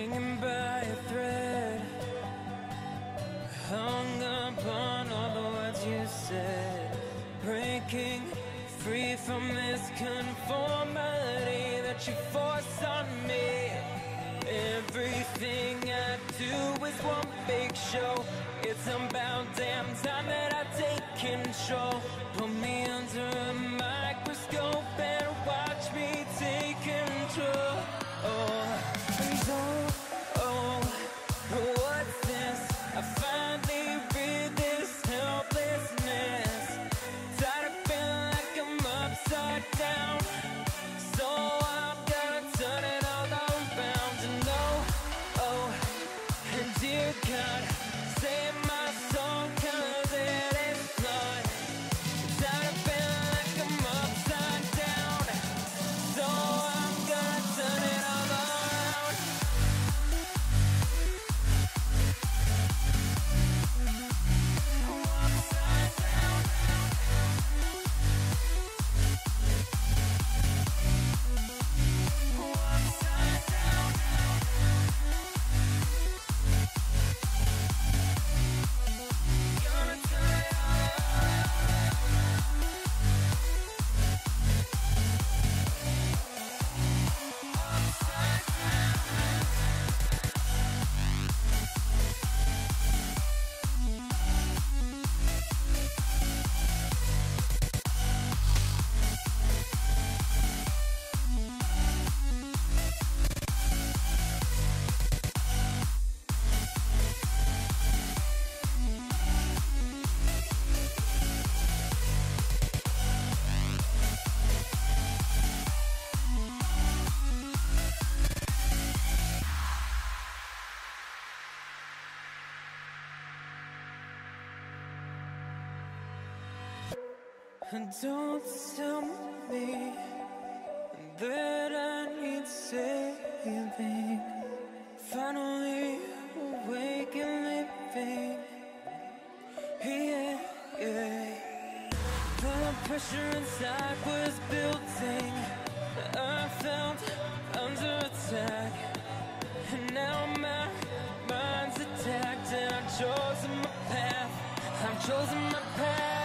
hanging by a thread, hung upon all the words you said, breaking free from this conformity that you force on me. Everything I do is one big show. It's about damn time that I take control. Dear don't tell me that I need saving. Finally awake and living. Yeah, yeah. The pressure inside was building. I felt under attack. And now my mind's attacked and I've chosen my path. I've chosen my path.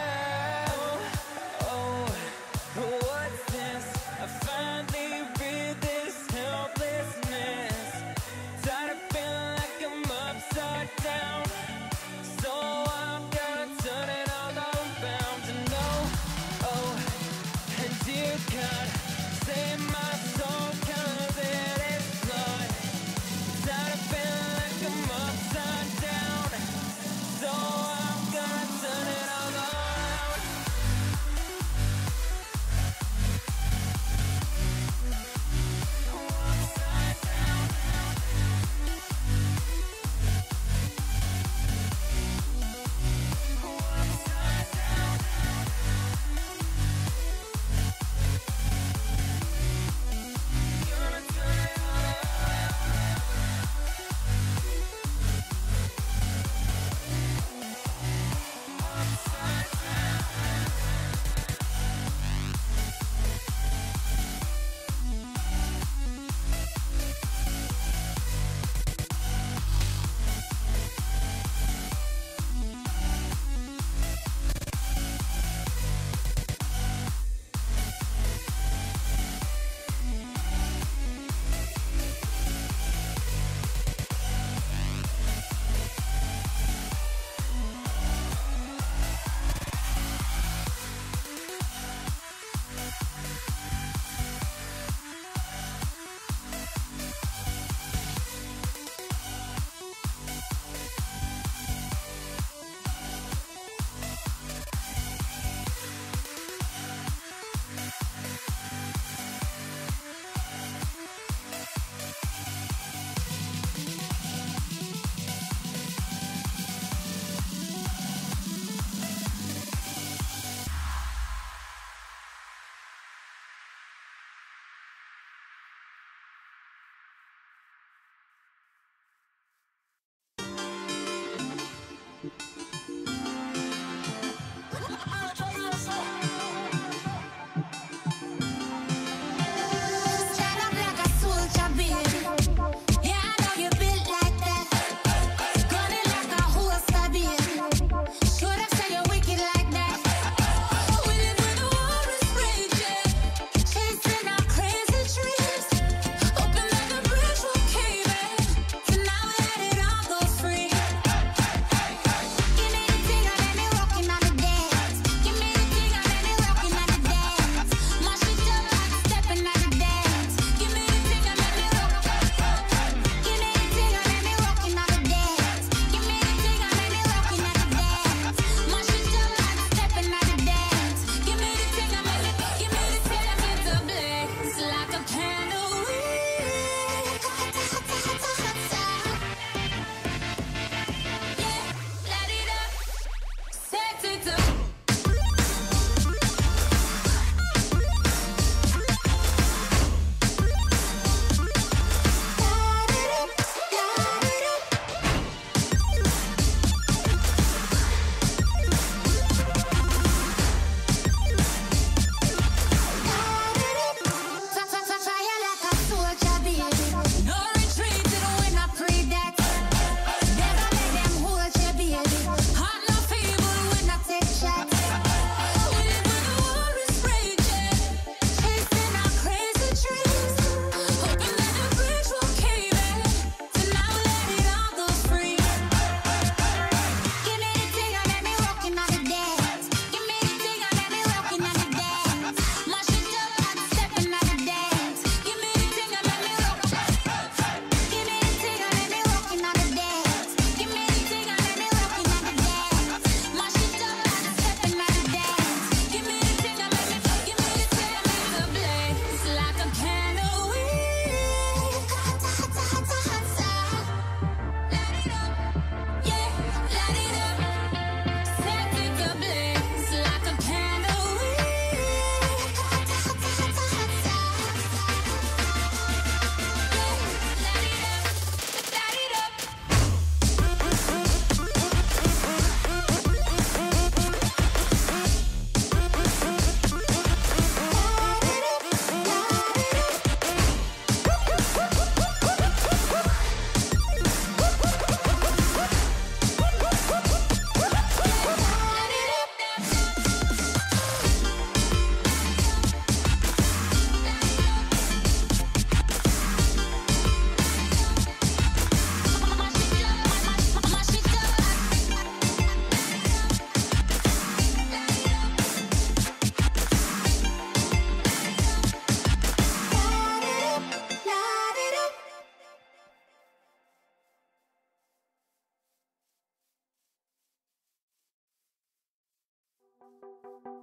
Yeah.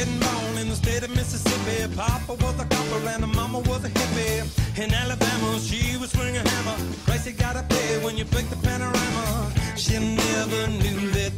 getting born in the state of Mississippi. Papa was a copper and mama was a hippie. In Alabama, she was swinging a hammer. The price you gotta pay when you break the panorama. She never knew that